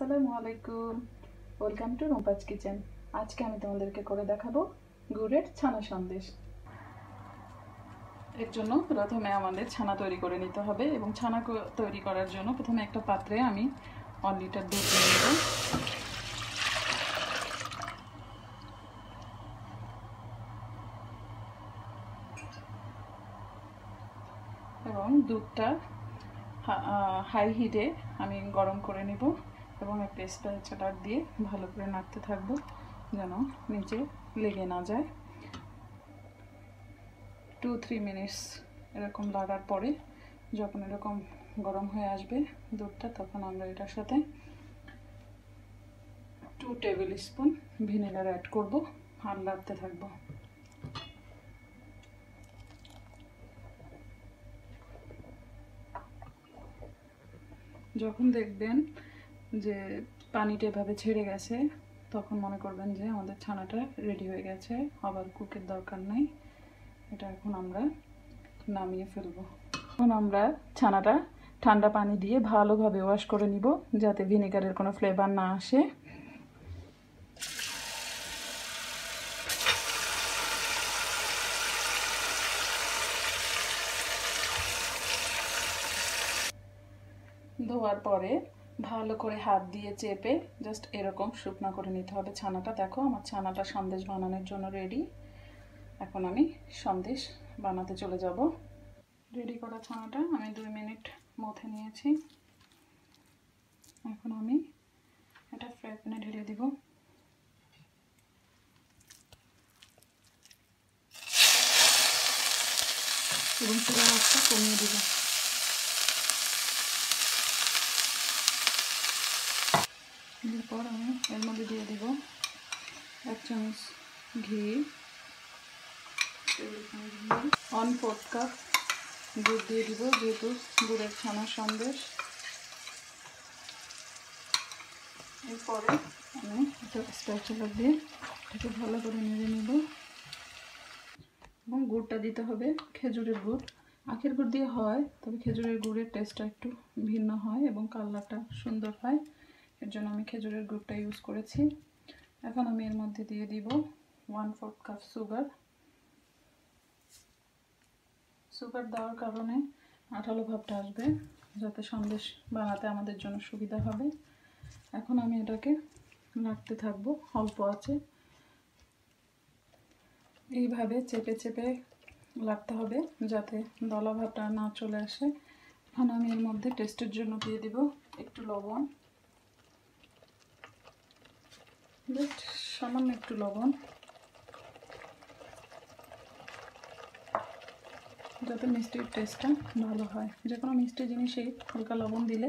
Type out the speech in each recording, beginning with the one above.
আসসালামু আলাইকুম। Welcome to রুম্পাজ kitchen আজকে আমি তোমাদেরকে করে দেখাবো গুড়ের ছানা সন্দেশ। এর জন্য প্রথমে আমাদের ছানা তৈরি করে নিতে হবে এবং ছানা তৈরি করার জন্য প্রথমে একটা পাত্রে আমি ওয়ান লিটার দুধ নিয়ে নেব এবং দুধটা হাই হিটে আমি গরম করে নেব। এবং একটা স্প্যাচুলার দিয়ে ভালো করে নাড়তে থাকব, যেন নিচে লেগে না যায়। টু থ্রি মিনিটস এরকম লাগার পরে যখন এরকম গরম হয়ে আসবে দুধটা, তখন আমরা এটার সাথে two tablespoon vinegar add করব, আর নাড়তে থাকব। যখন দেখবেন যে পানিটা এভাবে ছেড়ে গেছে, তখন মনে করবেন যে আমাদের ছানাটা রেডি হয়ে গেছে, আবার কুকের দরকার নাই, এটা এখন আমরা নামিয়ে ফেলব। এখন আমরা ছানাটা ঠান্ডা পানি দিয়ে ভালোভাবে ওয়াশ করে নিব, যাতে ভিনেগারের কোনো ফ্লেভার না আসে। ধোয়ার পরে ভালো করে হাত দিয়ে চেপে জাস্ট এরকম শুকনা করে নিতে হবে ছানাটা। দেখো, আমার ছানাটা সন্দেশ বানানোর জন্য রেডি এখন আমি সন্দেশ বানাতে চলে যাব। রেডি করা ছানাটা আমি দুই মিনিট মথে নিয়েছি। এখন আমি এটা ফ্রাই প্যানে ঢেলে দিব। এবং কমিয়ে দিব। এরপর আমি এর মধ্যে দিয়ে দিব এক চামচ ঘি ওয়ান ফোর্থ কাপ দুধ দিয়ে দিব, যেহেতু গুড়ের ছানা সন্দেশ। এরপরে আমি একটা স্প্যাচুলার দিয়ে এটাকে ভালো করে নেড়ে নেব। এবং গুড়টা দিতে হবে খেজুরের গুড়। আখের গুড় দিয়ে হয়, তবে খেজুরের গুড়ের টেস্টটা একটু ভিন্ন হয় এবং কালারটা সুন্দর হয়। এর জন্য আমি খেজুরের গুড়টা ইউজ করেছি। এখন আমি এর মধ্যে দিয়ে দিব one fourth cup sugar sugar দেওয়ার কারণে আঠালো ভাবটা আসবে, যাতে সন্দেশ বানাতে আমাদের জন্য সুবিধা হবে। এখন আমি এটাকে নাড়তে থাকব, অল্প আছে। এইভাবে চেপে চেপে লাগতে হবে, যাতে দলা ভাবটা না চলে আসে। এখন আমি এর মধ্যে টেস্টের জন্য দিয়ে দিব একটু লবণ। জাস্ট সামান্য একটু লবণ। যাতে মিষ্টির টেস্টটা ভালো হয়। যে কোনো মিষ্টি জিনিসেই হালকা লবণ দিলে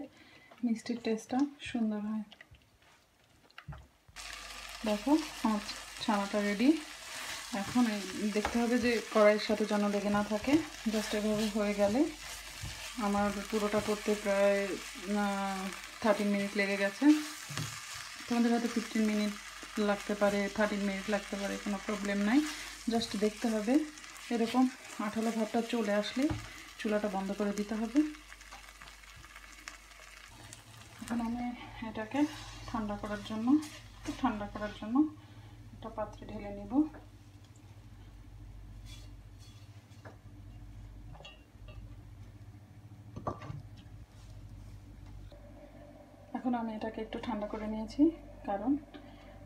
মিষ্টির টেস্টটা সুন্দর হয়। দেখো, আমার ছানাটা রেডি এখন দেখতে হবে যে কড়াইয়ের সাথে যেন লেগে না থাকে। জাস্ট এভাবে হয়ে গেলে আমার পুরোটা করতে প্রায় থার্টিন মিনিট লেগে গেছে। তোমাদের হয়তো ফিফটিন মিনিট লাগতে পারে থার্টিন মিনিট লাগতে পারে, কোনো প্রবলেম নাই। জাস্ট দেখতে হবে। এরকম আঠালো ভাবটা চলে আসলে চুলাটা বন্ধ করে দিতে হবে। এখন আমি এটাকে ঠান্ডা করার জন্য ঠান্ডা করার জন্য একটা পাত্রে ঢেলে নিব। এখন আমি এটাকে একটু ঠান্ডা করে নিয়েছি, কারণ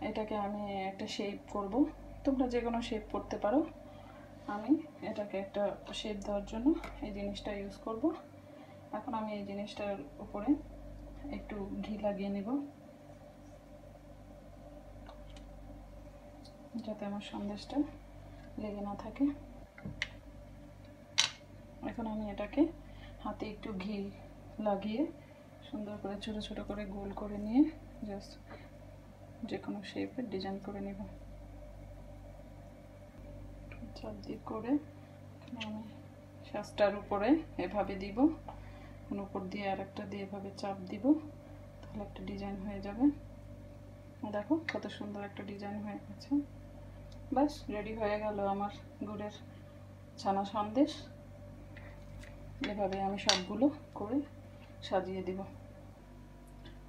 এটাকে আমি একটা শেপ করব। তোমরা যে কোনো শেপ করতে পারো। আমি এটাকে একটা শেপ দেওয়ার জন্য এই জিনিসটা ইউজ করব। এখন আমি এই জিনিসটার উপরে একটু ঘি লাগিয়ে নেব। যাতে আমার সন্দেশটা লেগে না থাকে। এখন আমি এটাকে হাতে একটু ঘি লাগিয়ে সুন্দর করে ছোট ছোট করে গোল করে নিয়ে জাস্ট যে কোনো শেপের ডিজাইন করে নেব। চারদিক করে আমি শ্বাসটার উপরে এভাবে দিব। উপর দিয়ে আর একটা দিয়ে এভাবে চাপ দিব, তাহলে একটা ডিজাইন হয়ে যাবে। দেখো কত সুন্দর একটা ডিজাইন হয়ে গেছে। ব্যাস রেডি হয়ে গেল আমার গুড়ের ছানা সন্দেশ। এভাবে আমি সবগুলো করে সাজিয়ে দিব।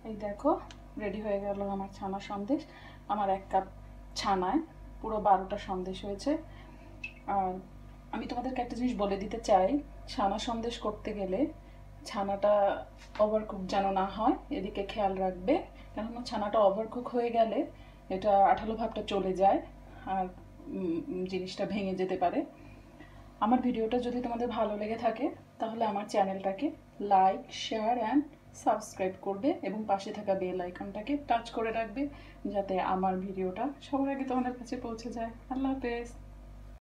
এই দেখো রেডি হয়ে গেল আমার ছানা সন্দেশ। আমার এক কাপ ছানায় পুরো বারোটা সন্দেশ হয়েছে। আর আমি তোমাদেরকে একটা জিনিস বলে দিতে চাই, ছানা সন্দেশ করতে গেলে ছানাটা ওভারকুক যেন না হয়, এদিকে খেয়াল রাখবে। কেননা ছানাটা ওভারকুক হয়ে গেলে এটা আঠালো ভাবটা চলে যায় আর জিনিসটা ভেঙে যেতে পারে। আমার ভিডিওটা যদি তোমাদের ভালো লেগে থাকে, তাহলে আমার চ্যানেলটাকে লাইক শেয়ার অ্যান্ড সাবস্ক্রাইব করবে এবং পাশে থাকা বেল আইকনটাকে টাচ করে রাখবে যাতে আমার ভিডিওটা সবার আগে তোমাদের কাছে পৌঁছে যায়। আল্লাহ হাফেজ।